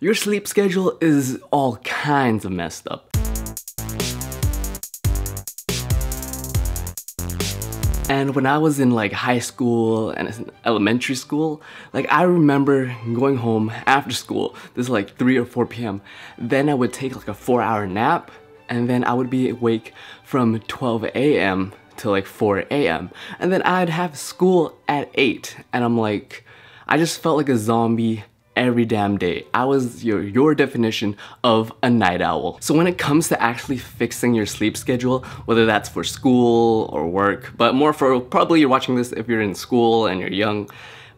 Your sleep schedule is all kinds of messed up. And when I was in like high school and elementary school, like I remember going home after school, this is like 3 or 4 p.m. Then I would take like a 4 hour nap and then I would be awake from 12 a.m. to like 4 a.m. And then I'd have school at 8 and I'm like, I just felt like a zombie every damn day. I was your, your definition of a night owl. So when it comes to actually fixing your sleep schedule, whether that's for school or work, but more for probably you're watching this if you're in school and you're young,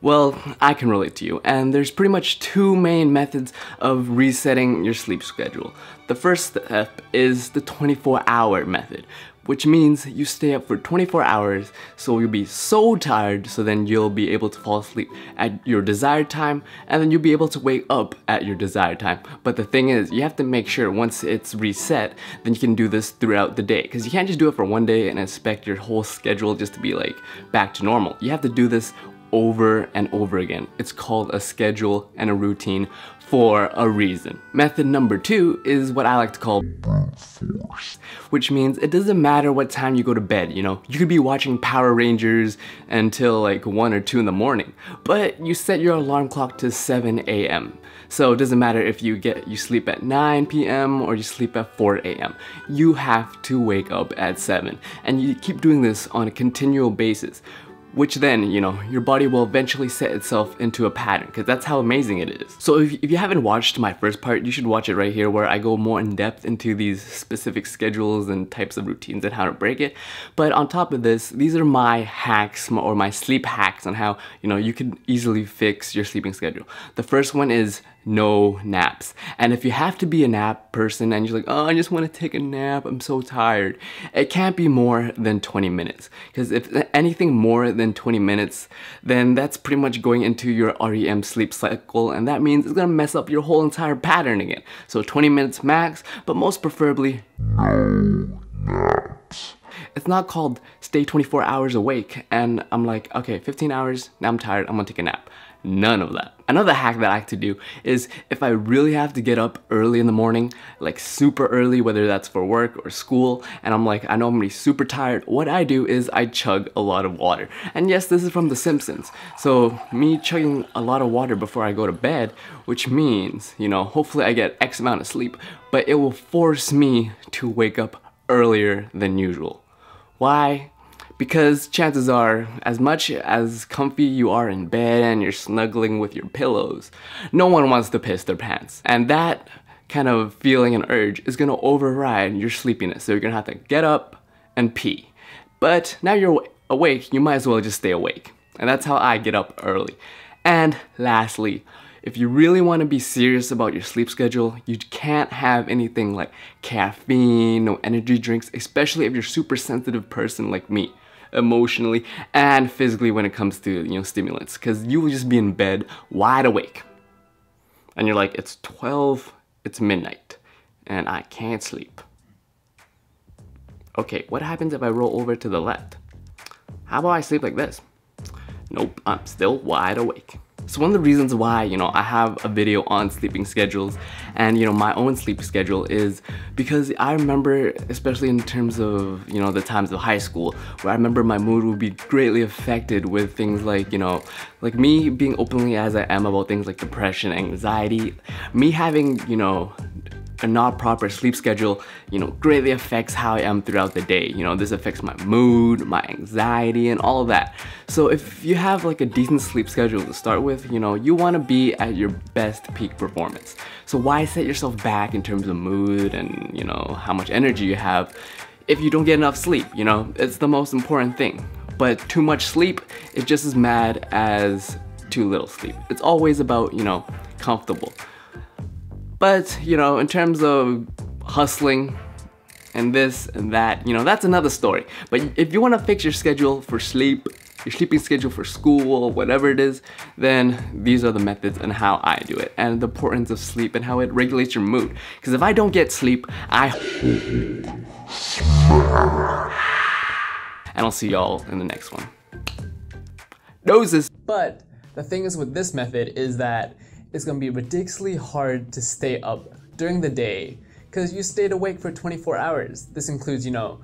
well, I can relate to you. And there's pretty much two main methods of resetting your sleep schedule. The first step is the 24 hour method, which means you stay up for 24 hours so you'll be so tired so then you'll be able to fall asleep at your desired time and then you'll be able to wake up at your desired time. But the thing is, you have to make sure once it's reset, then you can do this throughout the day because you can't just do it for one day and expect your whole schedule just to be like back to normal. You have to do this over and over again. It's called a schedule and a routine for a reason. Method number two is what I like to call force, which means it doesn't matter what time you go to bed, you know? You could be watching Power Rangers until like 1 or 2 in the morning, but you set your alarm clock to 7 a.m. So it doesn't matter if you get you sleep at 9 p.m. or you sleep at 4 a.m. You have to wake up at 7 and you keep doing this on a continual basis which then, you know, your body will eventually set itself into a pattern because that's how amazing it is. So if, if you haven't watched my first part, you should watch it right here where I go more in depth into these specific schedules and types of routines and how to break it. But on top of this, these are my hacks or my sleep hacks on how, you know, you can easily fix your sleeping schedule. The first one is no naps. And if you have to be a nap person and you're like, oh, I just want to take a nap, I'm so tired, it can't be more than 20 minutes. Because if anything more than 20 minutes, then that's pretty much going into your REM sleep cycle, and that means it's gonna mess up your whole entire pattern again. So 20 minutes max, but most preferably, no naps. It's not called stay 24 hours awake, and I'm like, okay, 15 hours, now I'm tired, I'm gonna take a nap. None of that. Another hack that I like to do is if I really have to get up early in the morning, like super early, whether that's for work or school, and I'm like, I know I'm gonna be super tired, what I do is I chug a lot of water. And yes, this is from The Simpsons. So me chugging a lot of water before I go to bed, which means, you know, hopefully I get X amount of sleep, but it will force me to wake up earlier than usual. Why? Because chances are, as much as comfy you are in bed and you're snuggling with your pillows, no one wants to piss their pants. And that kind of feeling and urge is gonna override your sleepiness. So you're gonna have to get up and pee. But now you're awake, you might as well just stay awake. And that's how I get up early. And lastly, if you really want to be serious about your sleep schedule, you can't have anything like caffeine, no energy drinks, especially if you're a super sensitive person like me emotionally and physically when it comes to you know stimulants. Because you will just be in bed wide awake. And you're like it's 12 it's midnight and I can't sleep. Okay what happens if I roll over to the left? How about I sleep like this? Nope I'm still wide awake so one of the reasons why, you know, I have a video on sleeping schedules and, you know, my own sleep schedule is because I remember, especially in terms of, you know, the times of high school, where I remember my mood would be greatly affected with things like, you know, like me being openly as I am about things like depression, anxiety, me having, you know, a not proper sleep schedule, you know, greatly affects how I am throughout the day. You know, this affects my mood, my anxiety, and all of that. So if you have like a decent sleep schedule to start with, you know, you want to be at your best peak performance. So why set yourself back in terms of mood and, you know, how much energy you have if you don't get enough sleep, you know? It's the most important thing. But too much sleep is just as mad as too little sleep. It's always about, you know, comfortable. But, you know, in terms of hustling and this and that, you know, that's another story. But if you want to fix your schedule for sleep, your sleeping schedule for school, whatever it is, then these are the methods and how I do it. And the importance of sleep and how it regulates your mood. Because if I don't get sleep, I And I'll see y'all in the next one. Noses! But the thing is with this method is that it's gonna be ridiculously hard to stay up during the day because you stayed awake for 24 hours. This includes, you know,